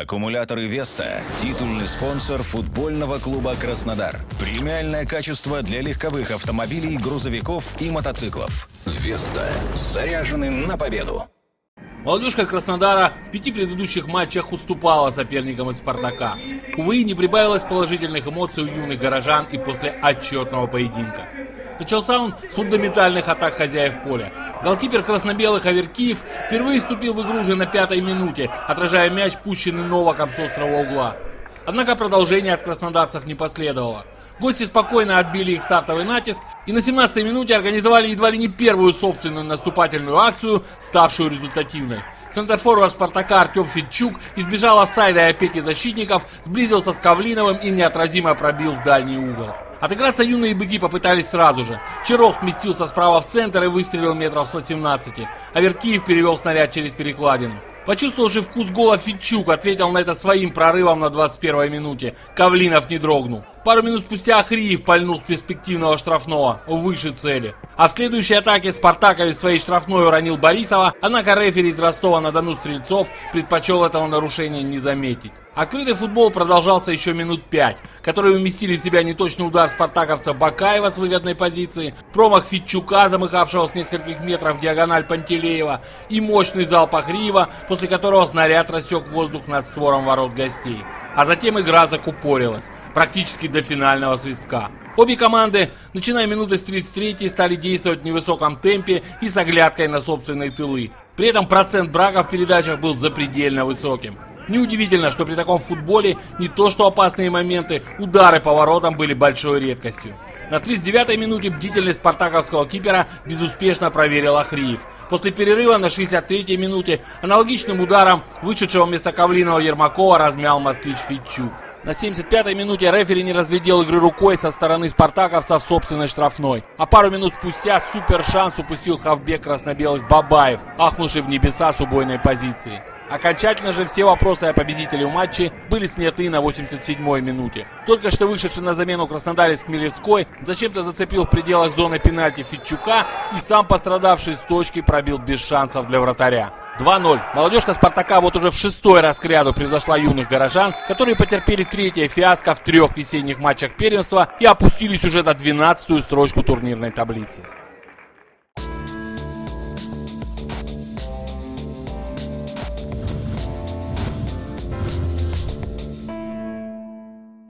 Аккумуляторы Веста – титульный спонсор футбольного клуба «Краснодар». Премиальное качество для легковых автомобилей, грузовиков и мотоциклов. Веста. Заряжены на победу. Молодежка Краснодара в пяти предыдущих матчах уступала соперникам из «Спартака». Увы, не прибавилось положительных эмоций у юных горожан и после отчетного поединка. Начался он с фундаментальных атак хозяев поля. Голкипер красно-белых Аверкиев впервые вступил в игру уже на пятой минуте, отражая мяч, пущенный Новаком с острого угла. Однако продолжение от краснодарцев не последовало. Гости спокойно отбили их стартовый натиск и на 17-й минуте организовали едва ли не первую собственную наступательную акцию, ставшую результативной. Центрфорвард Спартака Артем Федчук избежал офсайда и опеки защитников, сблизился с Кавлиновым и неотразимо пробил в дальний угол. Отыграться юные быки попытались сразу же. Чаров сместился справа в центр и выстрелил метров с 18. Аверкиев перевел снаряд через перекладину. Почувствовал же вкус гола Фитчук, ответил на это своим прорывом на 21-й минуте. Кавлинов не дрогнул. Пару минут спустя Ахриев пальнул с перспективного штрафного, выше цели. А в следующей атаке Спартаковец своей штрафной уронил Борисова, однако рефери из Ростова-на-Дону Стрельцов предпочел этого нарушения не заметить. Открытый футбол продолжался еще минут пять, которые уместили в себя неточный удар спартаковца Бакаева с выгодной позиции, промах Фитчука, замыкавшего с нескольких метров диагональ Пантелеева, и мощный залп Ахриева, после которого снаряд рассек воздух над створом ворот гостей. А затем игра закупорилась, практически до финального свистка. Обе команды, начиная минуты с 33 стали действовать в невысоком темпе и с оглядкой на собственные тылы. При этом процент брака в передачах был запредельно высоким. Неудивительно, что при таком футболе не то что опасные моменты, удары по воротам были большой редкостью. На 39-й минуте бдительность спартаковского кипера безуспешно проверил Ахриев. После перерыва на 63-й минуте аналогичным ударом вышедшего вместо Ковлинова Ермакова размял москвич Фитчук. На 75-й минуте рефери не разглядел игры рукой со стороны спартаковцев собственной штрафной. А пару минут спустя супер шанс упустил хавбек красно-белых Бабаев, ахнувший в небеса с убойной позиции. Окончательно же все вопросы о победителе в матче были сняты на 87-й минуте. Только что вышедший на замену краснодарец Хмелевской зачем-то зацепил в пределах зоны пенальти Фитчука и сам пострадавший с точки пробил без шансов для вратаря. 2-0. Молодежка Спартака вот уже в шестой раз к ряду превзошла юных горожан, которые потерпели третье фиаско в трех весенних матчах первенства и опустились уже на 12-ю строчку турнирной таблицы.